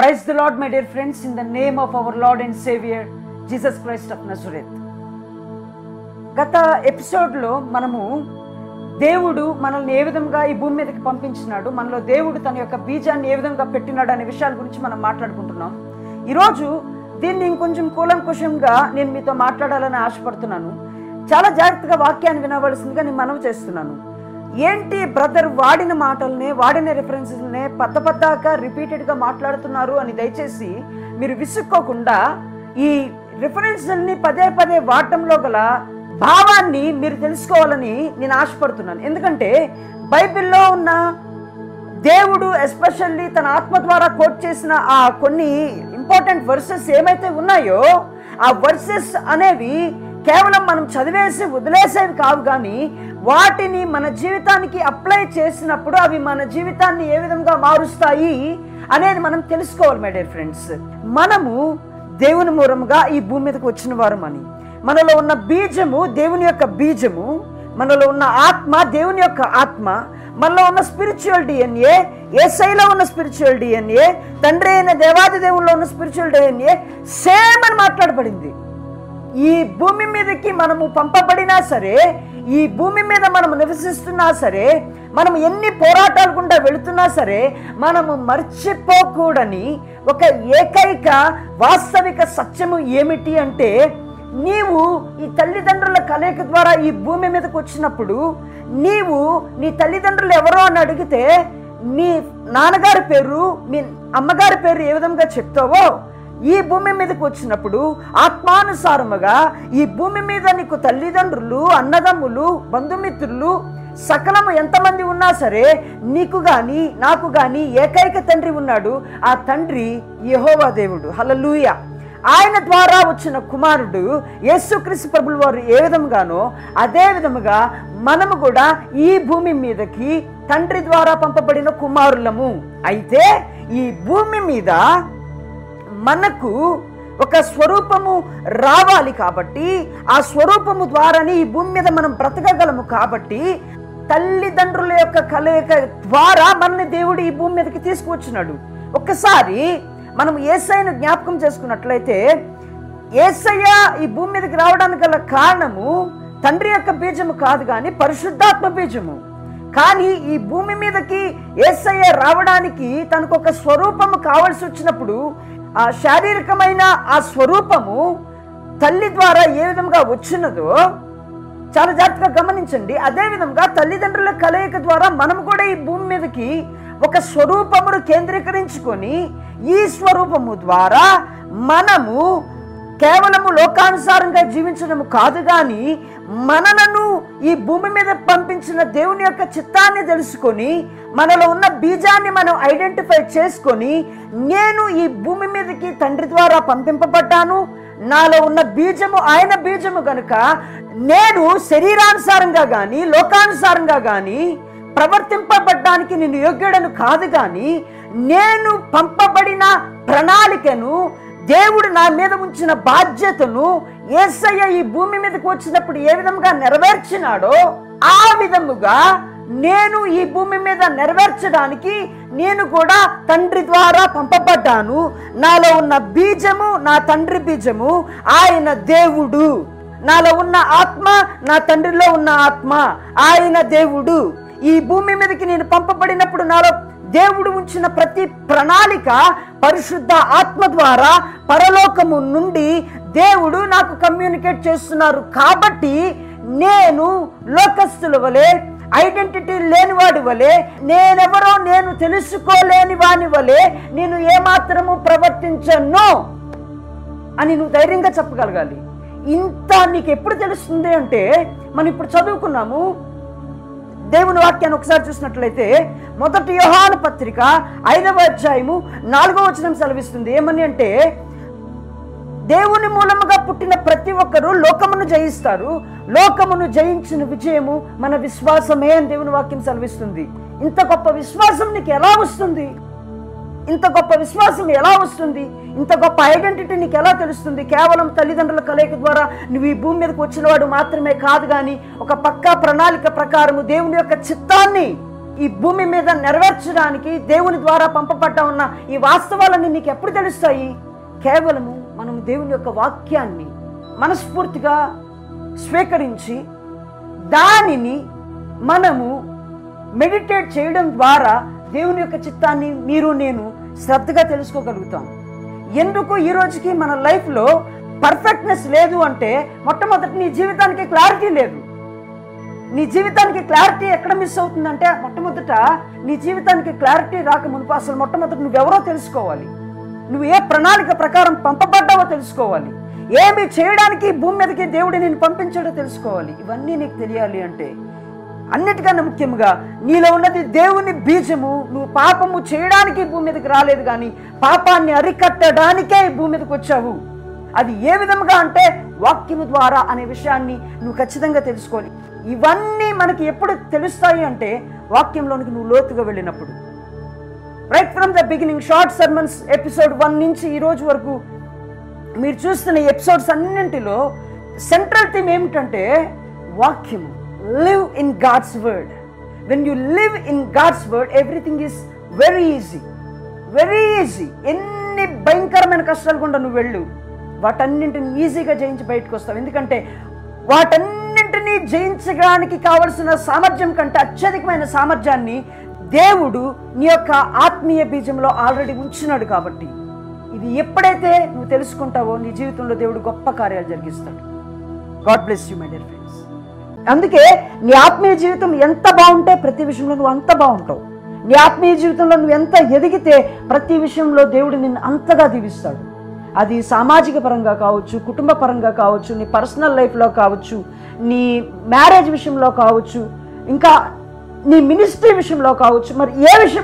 Praise the lord my dear friends in the name of our lord and saviour Jesus Christ of Nazareth గత ఎపిసోడ్లో మనము దేవుడు మనల్ని ఏ విధంగా ఈ భూమి మీదకి పంపించినాడు మనలో దేవుడు తన యొక్క బీజాన్ని ఏ విధంగా పెట్టినాడు అనే విషయాల గురించి మనం మాట్లాడుకుంటున్నాం. ఈరోజు దీన్ని ఇంకొంచెం కూలంకుషంగా నేను మీతో మాట్లాడాలని ఆశపడుతున్నాను. చాలా జాగ్రత్తగా వాక్యాన్ని వినవలసిందిగా నేను మనవి చేస్తున్నాను. ఏంటి బ్రదర్ వాడిన మాటలనే వాడిన రిఫరెన్సెస్నే పెద్ద పెద్దగా రిపీటెడ్గా మాట్లాడుతున్నారు అని దయచేసి మీరు విసుక్కోకుండా ఈ రిఫరెన్స్ని పదే పదే వాడటంలో గల భావాన్ని మీరు తెలుసుకోవాలని నేను ఆశపడుతున్నాను. ఎందుకంటే బైబిల్లో ఉన్న దేవుడు ఎస్పెషల్లీ తన ఆత్మ ద్వారా కోట్ చేసిన ఆ కొన్ని ఇంపార్టెంట్ వర్సెస్ ఏమైతే ఉన్నాయో ఆ వర్సెస్ అనేవి కేవలం మనం చదివేసి వదిలేసేవి కావు కానీ వాటిని మన జీవితానికి అప్లై చేసినప్పుడు అవి మన జీవితాన్ని ఏ విధంగా మారుస్తాయి అనేది మనం తెలుసుకోవాలి మై డియర్ ఫ్రెండ్స్ మనము దేవుని మూలముగా ఈ భూమి మీదకి వచ్చిన వారమని. మనలో ఉన్న బీజము దేవుని యొక్క బీజము మనలో ఉన్న ఆత్మ దేవుని యొక్క ఆత్మ మనలో ఉన్న స్పిరిచువల్ డిఎన్ఏ ఏసైలో ఉన్న స్పిరిచువల్ డిఎన్ఏ తండ్రి అయిన దేవాది దేవుల్లో ఉన్న స్పిరిచువల్ డిఎన్ఏ సేమ్ అని మాట్లాడబడింది. ఈ భూమి మీదకి మనము పంపబడినా సరే ఈ భూమి మీద మనం నివసిస్తున్నా సరే మనం ఎన్ని పోరాటాలు గుండా వెళుతున్నా సరే మనము మర్చిపోకూడని ఒక ఏకైక వాస్తవిక సత్యము ఏమిటి అంటే నీవు ఈ తల్లిదండ్రుల కలయిక ద్వారా ఈ భూమి మీదకి వచ్చినప్పుడు నీవు నీ తల్లిదండ్రులు ఎవరో అని అడిగితే మీ నాన్నగారి పేరు మీ అమ్మగారి పేరు ఏ విధంగా చెప్తావో ఈ భూమి మీదకి వచ్చినప్పుడు ఆత్మానుసారముగా ఈ భూమి మీద నీకు తల్లిదండ్రులు అన్నదమ్ములు బంధుమిత్రులు సకలము ఎంతమంది ఉన్నా సరే నీకు గాని నాకు గాని ఏకైక తండ్రి ఉన్నాడు. ఆ తండ్రి యహోవా దేవుడు. హలలుయ ఆయన ద్వారా వచ్చిన కుమారుడు యేసుక్రీస్తు ప్రభుల వారు ఏ విధముగానో అదే విధముగా మనము కూడా ఈ భూమి మీదకి తండ్రి ద్వారా పంపబడిన కుమారులము. అయితే ఈ భూమి మీద మనకు ఒక స్వరూపము రావాలి కాబట్టి ఆ స్వరూపము ద్వారానే ఈ భూమి మీద మనం బ్రతకగలము కాబట్టి తల్లిదండ్రుల యొక్క కలయిక ద్వారా మనని దేవుడు ఈ భూమి మీదకి తీసుకువచ్చినాడు. ఒక్కసారి మనం ఏసైను జ్ఞాపకం చేసుకున్నట్లయితే ఏసయ్య ఈ భూమి మీదకి రావడానికి గల కారణము తండ్రి యొక్క బీజము కాదు కానీ పరిశుద్ధాత్మ బీజము. కానీ ఈ భూమి మీదకి ఏసయ్య రావడానికి తనకు ఒక స్వరూపము కావలసి వచ్చినప్పుడు ఆ శారీరకమైన ఆ స్వరూపము తల్లి ద్వారా ఏ విధంగా వచ్చినదో చాలా జాగ్రత్తగా గమనించండి. అదేవిధంగా తల్లిదండ్రుల కలయిక ద్వారా మనం కూడా ఈ భూమి మీదకి ఒక స్వరూపమును కేంద్రీకరించుకొని ఈ స్వరూపము ద్వారా మనము కేవలము లోకానుసారంగా జీవించడం కాదు కానీ మనలను ఈ భూమి మీద పంపించిన దేవుని యొక్క చిత్తాన్ని తెలుసుకొని మనలో ఉన్న బీజాన్ని మనం ఐడెంటిఫై చేసుకొని నేను ఈ భూమి మీదకి తండ్రి ద్వారా పంపింపబడ్డాను. నాలో ఉన్న బీజము ఆయన బీజము కనుక నేను శరీరానుసారంగా కానీ లోకానుసారంగా కానీ ప్రవర్తింపబడ్డానికి నేను యోగ్యుడను కాదు కానీ నేను పంపబడిన ప్రణాళికను దేవుడు నా మీద ఉంచిన బాధ్యతను ఏసయ్య ఈ భూమి మీదకి వచ్చినప్పుడు ఏ విధంగా నెరవేర్చినాడో ఆ విధముగా నేను ఈ భూమి మీద నెరవేర్చడానికి నేను కూడా తండ్రి ద్వారా పంపబడ్డాను. నాలో ఉన్న బీజము నా తండ్రి బీజము ఆయన దేవుడు. నాలో ఉన్న ఆత్మ నా తండ్రిలో ఉన్న ఆత్మ ఆయన దేవుడు. ఈ భూమి మీదకి నేను పంపబడినప్పుడు నాలో దేవుడు ఉంచిన ప్రతి ప్రణాళిక పరిశుద్ధ ఆత్మ ద్వారా పరలోకము నుండి దేవుడు నాకు కమ్యూనికేట్ చేస్తున్నారు. కాబట్టి నేను లోకస్తుల వలె ఐడెంటిటీ లేనివాడి వలె నేనెవరో నేను తెలుసుకోలేని వాని వలె నేను ఏమాత్రము ప్రవర్తించను అని నువ్వు ధైర్యంగా చెప్పగలగాలి. ఇంత నీకు ఎప్పుడు తెలుస్తుంది అంటే మనం ఇప్పుడు చదువుకున్నాము. దేవుని వాక్యాన్ని ఒకసారి చూసినట్లయితే మొదటి యోహాను పత్రిక ఐదవ అధ్యాయము నాలుగవ వచనం సెలవిస్తుంది. ఏమని అంటే దేవుని మూలముగా పుట్టిన ప్రతి ఒక్కరూ లోకమును జయిస్తారు. లోకమును జయించిన విజయము మన విశ్వాసమే అని దేవుని వాక్యం సెలవిస్తుంది. ఇంత గొప్ప విశ్వాసం నీకు ఎలా వస్తుంది? ఇంత గొప్ప విశ్వాసం ఎలా వస్తుంది? ఇంత గొప్ప ఐడెంటిటీ నీకు ఎలా తెలుస్తుంది? కేవలం తల్లిదండ్రుల కలయిక ద్వారా నువ్వు ఈ భూమి మీదకి వచ్చినవాడు మాత్రమే కాదు కానీ ఒక పక్కా ప్రణాళిక ప్రకారము దేవుని యొక్క చిత్తాన్ని ఈ భూమి మీద నెరవేర్చడానికి దేవుని ద్వారా పంపబడ్డ ఉన్న ఈ వాస్తవాలన్నీ నీకు ఎప్పుడు తెలుస్తాయి? కేవలము మనం దేవుని యొక్క వాక్యాన్ని మనస్ఫూర్తిగా స్వీకరించి దానిని మనము మెడిటేట్ చేయడం ద్వారా దేవుని యొక్క చిత్తాన్ని మీరు నేను శ్రద్ధగా తెలుసుకోగలుగుతాం. ఎందుకు ఈ రోజుకి మన లైఫ్లో పర్ఫెక్ట్నెస్ లేదు అంటే మొట్టమొదటి నీ జీవితానికి క్లారిటీ లేదు. నీ జీవితానికి క్లారిటీ ఎక్కడ మిస్ అవుతుందంటే మొట్టమొదట నీ జీవితానికి క్లారిటీ రాక మునుపు అసలు మొట్టమొదటి నువ్వెవరో తెలుసుకోవాలి. నువ్వు ఏ ప్రణాళిక ప్రకారం పంపబడ్డావో తెలుసుకోవాలి. ఏమి చేయడానికి భూమి మీదకి దేవుడు నేను పంపించాడో తెలుసుకోవాలి. ఇవన్నీ నీకు తెలియాలి అంటే అన్నిటికన్నా ముఖ్యంగా నీలో ఉన్నది దేవుని బీజము. నువ్వు పాపము చేయడానికి భూమి మీదకి రాలేదు కానీ పాపాన్ని అరికట్టడానికే భూమి మీదకి వచ్చావు. అది ఏ విధముగా అంటే వాక్యము ద్వారా అనే విషయాన్ని నువ్వు ఖచ్చితంగా తెలుసుకోవాలి. ఇవన్నీ మనకి ఎప్పుడు తెలుస్తాయి అంటే వాక్యంలోనికి నువ్వు లోతుగా వెళ్ళినప్పుడు. Right from the beginning short sermons episode one నుంచి ఈ రోజు వరకు మీరు చూస్తున్న ఎపిసోడ్స్ అన్నింటిలో సెంట్రల్ థీమ్ ఏమిటంటే వాక్యం live in God's word when you live in God's word everything is very easy very easy ఎన్ని భయంకరమైన కష్టాలు కూడా నువ్వు వెళ్ళు. వాటన్నింటిని ఈజీగా జయించి బయటకు వస్తావు. ఎందుకంటే వాటన్నింటినీ జయించడానికి కావలసిన సామర్థ్యం కంటే అత్యధికమైన సామర్థ్యాన్ని దేవుడు నీ యొక్క ఆత్మీయ బీజంలో ఆల్రెడీ ఉంచినాడు కాబట్టి. ఇది ఎప్పుడైతే నువ్వు తెలుసుకుంటావో నీ జీవితంలో దేవుడు గొప్ప కార్యాలు జరిగిస్తాడు. God bless you my dear friends అందుకే నీ ఆత్మీయ జీవితం ఎంత బాగుంటే ప్రతి విషయంలో నువ్వు అంత బాగుంటావు. నీ ఆత్మీయ జీవితంలో నువ్వు ఎంత ఎదిగితే ప్రతి విషయంలో దేవుడు నిన్ను అంతగా దీవిస్తాడు. అది సామాజిక పరంగా కావచ్చు కుటుంబ పరంగా కావచ్చు నీ పర్సనల్ లైఫ్లో కావచ్చు నీ మ్యారేజ్ విషయంలో కావచ్చు ఇంకా నీ మినిస్ట్రీ విషయంలో కావచ్చు మరి ఏ విషయం